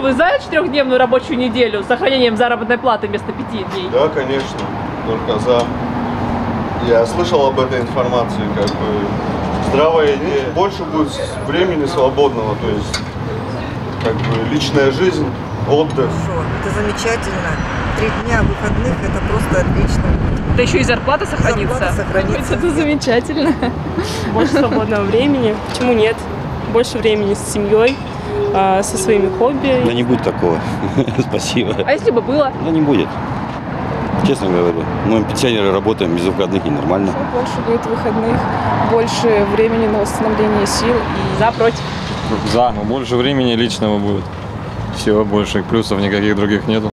Вы за четырехдневную рабочую неделю с сохранением заработной платы вместо пяти дней? Да, конечно, только за. Я слышал об этой информации, как бы здравая идея. Больше будет времени свободного, то есть как бы личная жизнь, отдых. Хорошо, это замечательно. Три дня выходных это просто отлично. Да еще и зарплата сохранится. Зарплата сохранится. Это замечательно. Больше свободного времени. Почему нет? Больше времени с семьей, а, со своими хобби. Да не будет такого. Спасибо. А если бы было? Да не будет. Честно говорю. Мы пенсионеры работаем без выходных ненормально. Больше будет выходных, больше времени на восстановление сил. За, против. За. Больше времени личного будет. Всего больше, плюсов никаких других нету.